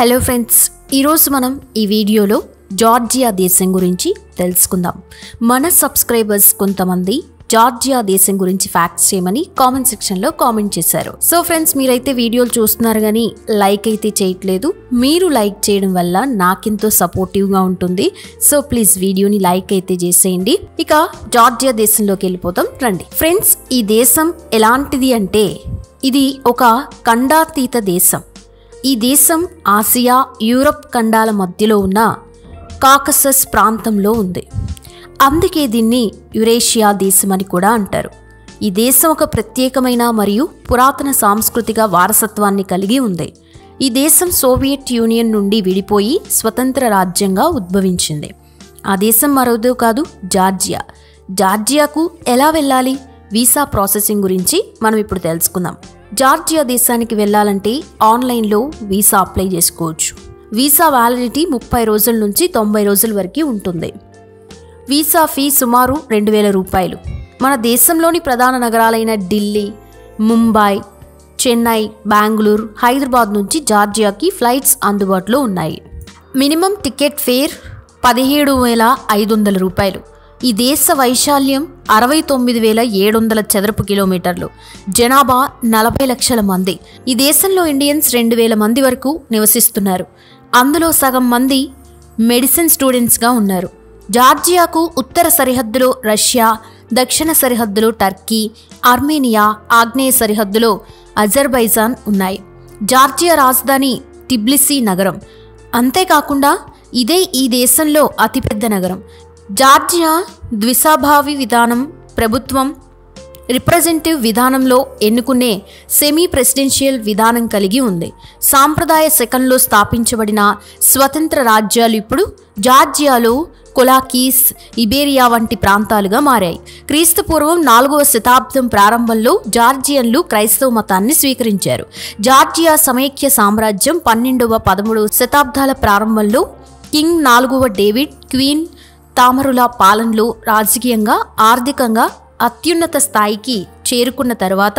Hello friends ఈరోజు మనం ఈ వీడియోలో జార్జియా దేశం గురించి తెలుసుకుందాం. మన సబ్స్క్రైబర్స్ కొంతమంది జార్జియా దేశం గురించి ఫ్యాక్ట్స్ చేయమని కామెంట్ సెక్షన్లో కామెంట్ చేశారు. సో ఫ్రెండ్స్ మీరైతే వీడియోలు చూస్తున్నారు కానీ లైక్ అయితే చేయట్లేదు. మీరు లైక్ చేయడం వల్ల నాకెంతో సపోర్టివ్గా ఉంటుంది. సో ప్లీజ్ వీడియోని లైక్ అయితే చేసేయండి. ఇక జార్జియా దేశంలోకి వెళ్ళిపోతాం రండి. ఫ్రెండ్స్ ఈ దేశం ఎలాంటిది అంటే ఇది ఒక ఖండాతీత దేశం. ఈ దేశం ఆసియా యూరప్ ఖండాల మధ్యలో ఉన్న కాకసస్ ప్రాంతంలో ఉంది. అందుకే దీన్ని యురేషియా దేశం అని కూడా అంటారు. ఈ దేశం ఒక ప్రత్యేకమైన మరియు పురాతన సాంస్కృతిక వారసత్వాన్ని కలిగి ఉంది. ఈ దేశం సోవియట్ యూనియన్ నుండి విడిపోయి స్వతంత్ర రాజ్యంగా ఉద్భవించింది. ఆ దేశం మరోదో కాదు జార్జియా. జార్జియాకు ఎలా వెళ్ళాలి? వీసా ప్రాసెసింగ్ గురించి మనం ఇప్పుడు తెలుసుకుందాం. జార్జియా దేశానికి వెళ్ళాలంటే ఆన్లైన్లో వీసా అప్లై చేసుకోవచ్చు. వీసా వ్యాలిడిటీ ముప్పై రోజుల నుంచి తొంభై రోజుల వరకు ఉంటుంది. వీసా ఫీ సుమారు రెండు వేల రూపాయలు. మన దేశంలోని ప్రధాన నగరాలైన ఢిల్లీ ముంబై చెన్నై బెంగళూరు హైదరాబాద్ నుంచి జార్జియాకి ఫ్లైట్స్ అందుబాటులో ఉన్నాయి. మినిమం టికెట్ ఫేర్ పదిహేడు వేల ఐదు వందల రూపాయలు. ఈ దేశ వైశాల్యం అరవై తొమ్మిది వేల ఏడు వందల చదరపు కిలోమీటర్లు. జనాభా నలభై లక్షల మంది. ఈ దేశంలో ఇండియన్స్ రెండు వేల మంది వరకు నివసిస్తున్నారు. అందులో సగం మంది మెడిసిన్ స్టూడెంట్స్గా ఉన్నారు. జార్జియాకు ఉత్తర సరిహద్దులో రష్యా దక్షిణ సరిహద్దులో టర్కీ ఆర్మేనియా ఆగ్నేయ సరిహద్దులో అజర్బైజాన్ ఉన్నాయి. జార్జియా రాజధాని టిబ్లిసీ నగరం. అంతేకాకుండా ఇదే ఈ దేశంలో అతిపెద్ద నగరం. జార్జియా ద్విసాభావి విధానం ప్రభుత్వం రిప్రజెంటివ్ విధానంలో ఎన్నుకునే సెమీ ప్రెసిడెన్షియల్ విధానం కలిగి ఉంది. సాంప్రదాయ శకంలో స్థాపించబడిన స్వతంత్ర రాజ్యాలు ఇప్పుడు జార్జియాలో కొలాకీస్ ఇబేరియా వంటి ప్రాంతాలుగా మారాయి. క్రీస్తుపూర్వం నాలుగవ శతాబ్దం ప్రారంభంలో జార్జియన్లు క్రైస్తవ మతాన్ని స్వీకరించారు. జార్జియా సమైక్య సామ్రాజ్యం పన్నెండవ పదమూడవ శతాబ్దాల ప్రారంభంలో కింగ్ నాలుగవ డేవిడ్ క్వీన్ తామరుల పాలనలో రాజకీయంగా ఆర్థికంగా అత్యున్నత స్థాయికి చేరుకున్న తర్వాత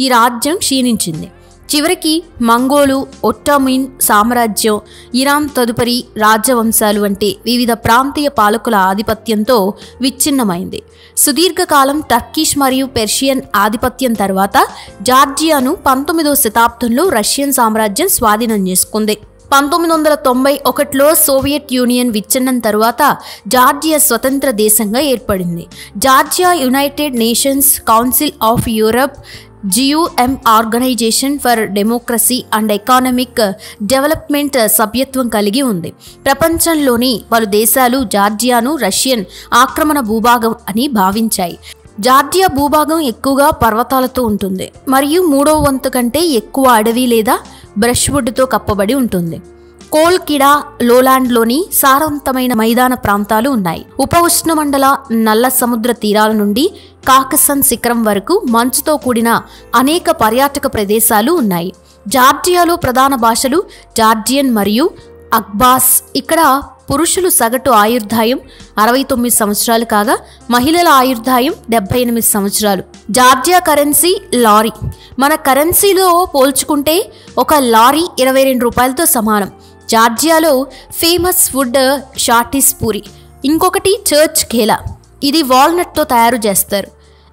ఈ రాజ్యం క్షీణించింది. చివరికి మంగోలు ఒట్టమిన్ సామ్రాజ్యం ఇరాన్ తదుపరి రాజవంశాలు వంటి వివిధ ప్రాంతీయ పాలకుల ఆధిపత్యంతో విచ్ఛిన్నమైంది. సుదీర్ఘకాలం టర్కిష్ మరియు పెర్షియన్ ఆధిపత్యం తర్వాత జార్జియాను పంతొమ్మిదవ శతాబ్దంలో రష్యన్ సామ్రాజ్యం స్వాధీనం చేసుకుంది. పంతొమ్మిది వందల తొంభై ఒకటిలో సోవియట్ యూనియన్ విచ్ఛిన్నం తరువాత జార్జియా స్వతంత్ర దేశంగా ఏర్పడింది. Georgia United Nations Council of Europe GUAM organisation for democracy and economic development సభ్యత్వం కలిగి ఉంది. ప్రపంచంలోని పలు దేశాలు జార్జియాను రష్యన్ ఆక్రమణ భూభాగం అని భావించాయి. జార్జియా భూభాగం ఎక్కువగా పర్వతాలతో ఉంటుంది. మరియు మూడవ వంతు కంటే ఎక్కువ అడవి లేదా బ్రష్వుడ్తో కప్పబడి ఉంటుంది. కోల్కిడా లోలాండ్లోని సారవంతమైన మైదాన ప్రాంతాలు ఉన్నాయి. ఉప ఉష్ణమండల నల్ల సముద్ర తీరాల నుండి కాకసన్ శిఖరం వరకు మంచుతో కూడిన అనేక పర్యాటక ప్రదేశాలు ఉన్నాయి. జార్జియాలో ప్రధాన భాషలు జార్జియన్ మరియు అక్బాస్. ఇక్కడ పురుషులు సగటు ఆయుర్దాయం అరవై తొమ్మిది సంవత్సరాలు కాగా మహిళల ఆయుర్దాయం డెబ్బై ఎనిమిది సంవత్సరాలు. Georgia currency lari. మన కరెన్సీలో పోల్చుకుంటే ఒక లారీ ఇరవై రెండు రూపాయలతో సమానం. జార్జియాలో ఫేమస్ ఫుడ్ షార్టిస్ పూరి. ఇంకొకటి చర్చ్ ఖేలా ఇది వాల్నట్తో తయారు చేస్తారు.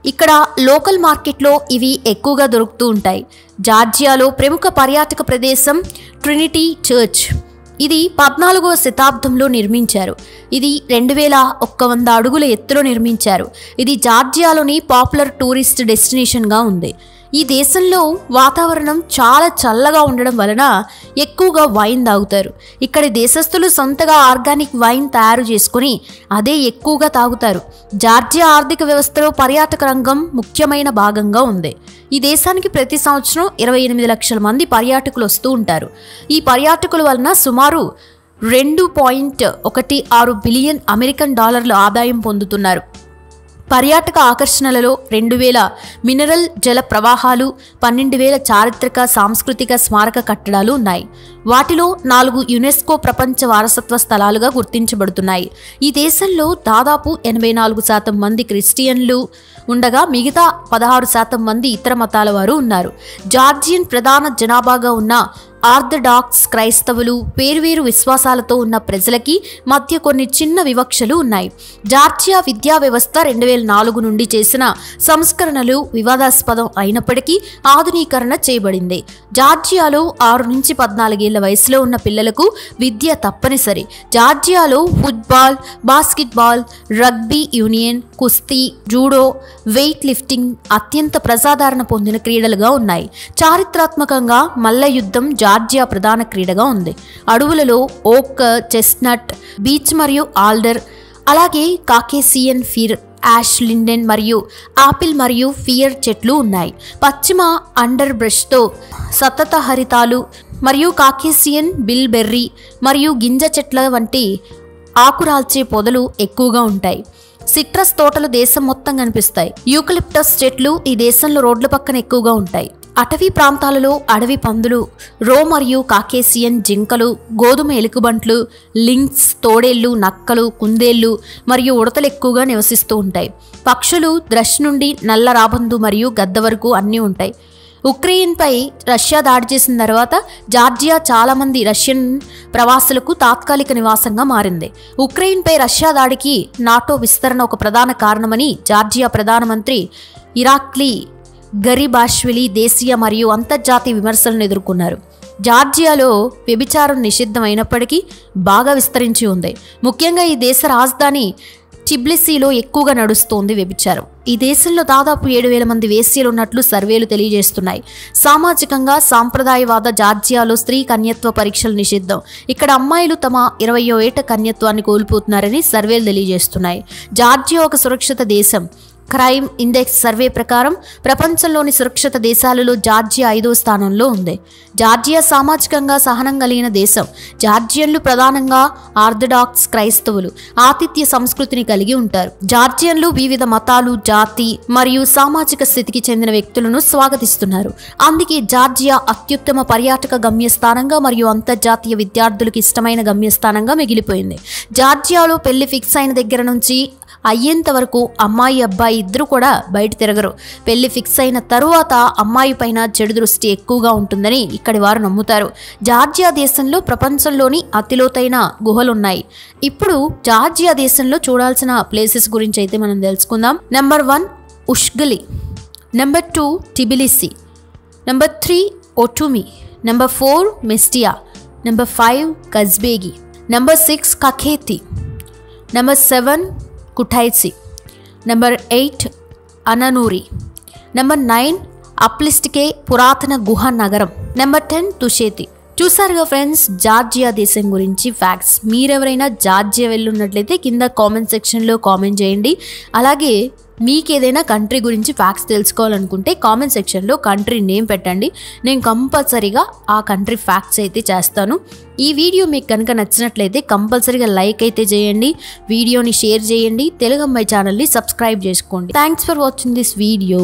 ఇక్కడ లోకల్ మార్కెట్లో ఇవి ఎక్కువగా దొరుకుతూ ఉంటాయి. జార్జియాలో ప్రముఖ పర్యాటక ప్రదేశం ట్రినిటీ చర్చ్. ఇది పద్నాలుగవ శతాబ్దంలో నిర్మించారు. ఇది రెండు వేల ఒక్క వంద అడుగుల ఎత్తులో నిర్మించారు. ఇది జార్జియాలోని పాపులర్ టూరిస్ట్ డెస్టినేషన్గా ఉంది. ఈ దేశంలో వాతావరణం చాలా చల్లగా ఉండడం వలన ఎక్కువగా వైన్ తాగుతారు. ఇక్కడి దేశస్థులు సొంతగా ఆర్గానిక్ వైన్ తయారు చేసుకుని అదే ఎక్కువగా తాగుతారు. జార్జియా ఆర్థిక వ్యవస్థలో పర్యాటక రంగం ముఖ్యమైన భాగంగా ఉంది. ఈ దేశానికి ప్రతి సంవత్సరం ఇరవై ఎనిమిది లక్షల మంది పర్యాటకులు వస్తూ ఉంటారు. ఈ పర్యాటకుల వలన సుమారు రెండు పాయింట్ ఒకటి ఆరు బిలియన్ అమెరికన్ డాలర్ల ఆదాయం పొందుతున్నారు. పర్యాటక ఆకర్షణలలో రెండు వేల మినరల్ జల ప్రవాహాలు పన్నెండు వేల చారిత్రక సాంస్కృతిక స్మారక కట్టడాలు ఉన్నాయి. వాటిలో నాలుగు యునెస్కో ప్రపంచ వారసత్వ స్థలాలుగా గుర్తించబడుతున్నాయి. ఈ దేశంలో దాదాపు ఎనభై నాలుగు శాతం మంది క్రిస్టియన్లు ఉండగా మిగతా పదహారు శాతం మంది ఇతర మతాల వారు ఉన్నారు. జార్జియన్ ప్రధాన జనాభాగా ఉన్న ఆర్థడాక్స్ క్రైస్తవులు వేర్వేరు విశ్వాసాలతో ఉన్న ప్రజలకి మధ్య కొన్ని చిన్న వివక్షలు ఉన్నాయి. జార్జియా విద్యా వ్యవస్థ రెండు వేల నాలుగు నుండి చేసిన సంస్కరణలు వివాదాస్పదం అయినప్పటికీ ఆధునీకరణ చేయబడింది. జార్జియాలో ఆరు నుంచి పద్నాలుగేళ్ళ వయసులో ఉన్న పిల్లలకు విద్య తప్పనిసరి. జార్జియాలో ఫుట్బాల్ బాస్కెట్బాల్ రగ్బీ యూనియన్ కుస్తీ జూడో వెయిట్ లిఫ్టింగ్ అత్యంత ప్రజాదరణ పొందిన క్రీడలుగా ఉన్నాయి. చారిత్రాత్మకంగా మల్ల యుద్ధం జార్జియా ప్రధాన క్రీడగా ఉంది. అడవులలో ఓక్ చెస్నట్ బీచ్ మరియు ఆల్డర్ అలాగే కాకేసియన్ ఫీర్ యాష్ లిండెన్ మరియు ఆపిల్ మరియు ఫియర్ చెట్లు ఉన్నాయి. పశ్చిమ అండర్ బ్రష్తో సతత హరితాలు మరియు కాకేసియన్ బిల్బెర్రీ మరియు గింజ చెట్ల వంటి ఆకురాల్చే పొదలు ఎక్కువగా ఉంటాయి. సిట్రస్ తోటలు దేశం మొత్తం కనిపిస్తాయి. యూకలిప్టస్ చెట్లు ఈ దేశంలో రోడ్ల పక్కన ఎక్కువగా ఉంటాయి. అటవీ ప్రాంతాలలో అడవి పందులు రో మరియు కాకేసియన్ జింకలు గోధుమ ఎలుకబంట్లు లింక్స్ తోడేళ్ళు నక్కలు కుందేళ్ళు మరియు ఉడతలు ఎక్కువగా నివసిస్తూ ఉంటాయి. పక్షులు ద్రష్ నుండి నల్ల రాబందు మరియు గద్ద వరకు అన్నీ ఉంటాయి. ఉక్రెయిన్పై రష్యా దాడి చేసిన తర్వాత జార్జియా చాలామంది రష్యన్ ప్రవాసులకు తాత్కాలిక నివాసంగా మారింది. ఉక్రెయిన్పై రష్యా దాడికి నాటో విస్తరణ ఒక ప్రధాన కారణమని జార్జియా ప్రధానమంత్రి ఇరాక్లీ గరిబాష్విలి దేశీయ మరియు అంతర్జాతీయ విమర్శలను ఎదుర్కొన్నారు. జార్జియాలో వ్యభిచారం నిషిద్ధమైనప్పటికీ బాగా విస్తరించి ఉంది. ముఖ్యంగా ఈ దేశ రాజధాని టిబ్లిసీలో ఎక్కువగా నడుస్తోంది వ్యభిచారం. ఈ దేశంలో దాదాపు ఏడు వేల మంది వేశ్యలు ఉన్నట్లు సర్వేలు తెలియజేస్తున్నాయి. సామాజికంగా సాంప్రదాయవాద జార్జియాలో స్త్రీ కన్యత్వ పరీక్షలు నిషిద్ధం. ఇక్కడ అమ్మాయిలు తమ ఇరవయో ఏట కన్యత్వాన్ని కోల్పోతున్నారని సర్వేలు తెలియజేస్తున్నాయి. జార్జియా ఒక సురక్షిత దేశం. క్రైమ్ ఇండెక్స్ సర్వే ప్రకారం ప్రపంచంలోని సురక్షిత దేశాలలో జార్జియా ఐదో స్థానంలో ఉంది. జార్జియా సామాజికంగా సహనం కలిగిన దేశం. జార్జియన్లు ప్రధానంగా ఆర్థడాక్స్ క్రైస్తవులు ఆతిథ్య సంస్కృతిని కలిగి ఉంటారు. జార్జియన్లు వివిధ మతాలు జాతి మరియు సామాజిక స్థితికి చెందిన వ్యక్తులను స్వాగతిస్తున్నారు. అందుకే జార్జియా అత్యుత్తమ పర్యాటక గమ్యస్థానంగా మరియు అంతర్జాతీయ విద్యార్థులకు ఇష్టమైన గమ్యస్థానంగా మిగిలిపోయింది. జార్జియాలో పెళ్ళి ఫిక్స్ అయిన దగ్గర నుంచి అయ్యేంత వరకు అమ్మాయి అబ్బాయి ఇద్దరు కూడా బయట తిరగరు. పెళ్ళి ఫిక్స్ అయిన తరువాత అమ్మాయి పైన చెడు దృష్టి ఎక్కువగా ఉంటుందని ఇక్కడి వారు నమ్ముతారు. జార్జియా దేశంలో ప్రపంచంలోని అతిలోతైన గుహలున్నాయి. ఇప్పుడు జార్జియా దేశంలో చూడాల్సిన ప్లేసెస్ గురించి అయితే మనం తెలుసుకుందాం. Number one Ushguli. Number two Tbilisi. Number three Batumi. Number four Mestia. Number five Kazbegi. Number six Kakheti. Number seven Kutaisi. Number eight Ananuri number nine Uplistsikhe పురాతన గుహ నగరం. నెంబర్ టెన్ తుషేతి చూసారుగా ఫ్రెండ్స్ జార్జియా దేశం గురించి facts మీరెవరైనా Georgia వెళ్ళున్నట్లయితే కింద comment సెక్షన్లో comment చేయండి. అలాగే మీకు ఏదైనా కంట్రీ గురించి ఫ్యాక్ట్స్ తెలుసుకోవాలనుకుంటే కామెంట్ సెక్షన్లో కంట్రీ నేమ్ పెట్టండి. నేను కంపల్సరీగా ఆ కంట్రీ ఫ్యాక్ట్స్ అయితే చేస్తాను. ఈ వీడియో మీకు కనుక నచ్చినట్లయితే కంపల్సరీగా లైక్ అయితే చేయండి. వీడియోని షేర్ చేయండి. తెలుగు అమ్మాయి ఛానల్ని సబ్స్క్రైబ్ చేసుకోండి. Thanks for watching this video